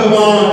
भगवान